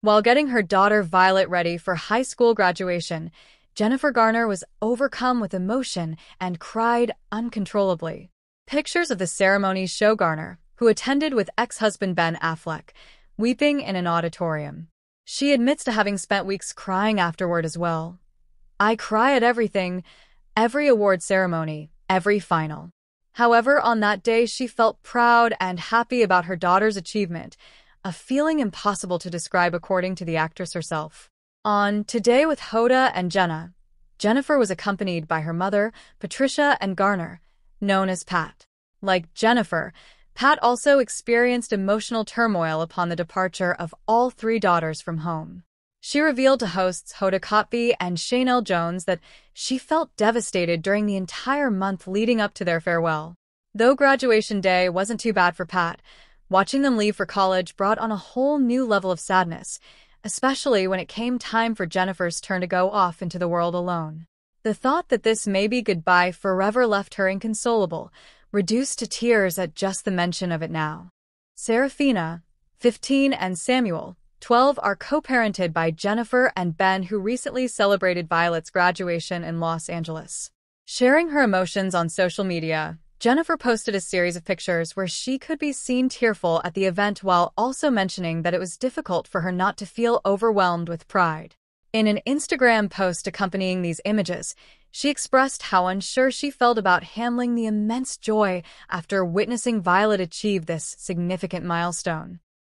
While getting her daughter Violet ready for high school graduation, Jennifer Garner was overcome with emotion and cried uncontrollably. Pictures of the ceremony show Garner, who attended with ex-husband Ben Affleck, weeping in an auditorium. She admits to having spent weeks crying afterward as well. I cry at everything, every award ceremony, every final. However, on that day, she felt proud and happy about her daughter's achievement, a feeling impossible to describe according to the actress herself. On Today with Hoda and Jenna, Jennifer was accompanied by her mother, Patricia Ann Garner, known as Pat. Like Jennifer, Pat also experienced emotional turmoil upon the departure of all three daughters from home. She revealed to hosts Hoda Kotb and Sheinelle Jones that she felt devastated during the entire month leading up to their farewell. Though graduation day wasn't too bad for Pat, watching them leave for college brought on a whole new level of sadness, especially when it came time for Jennifer's turn to go off into the world alone. The thought that this maybe goodbye forever left her inconsolable, reduced to tears at just the mention of it now. Serafina, 15, and Samuel, 12 are co-parented by Jennifer and Ben who recently celebrated Violet's graduation in Los Angeles. Sharing her emotions on social media, Jennifer posted a series of pictures where she could be seen tearful at the event while also mentioning that it was difficult for her not to feel overwhelmed with pride. In an Instagram post accompanying these images, she expressed how unsure she felt about handling the immense joy after witnessing Violet achieve this significant milestone.